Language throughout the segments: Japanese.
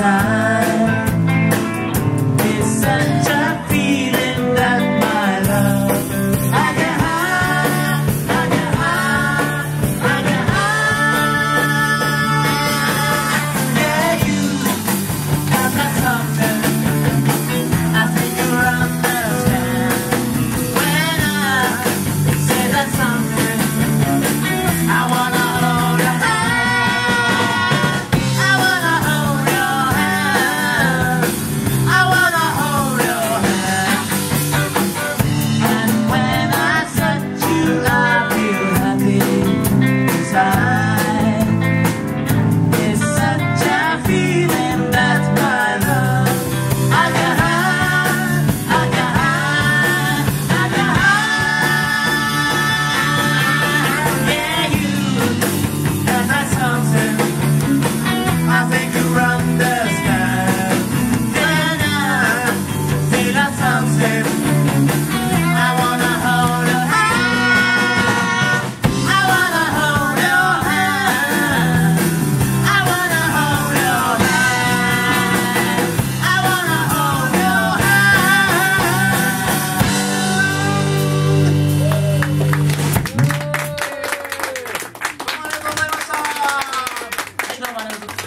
xa.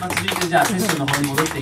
続いてじゃあセッションの方に戻って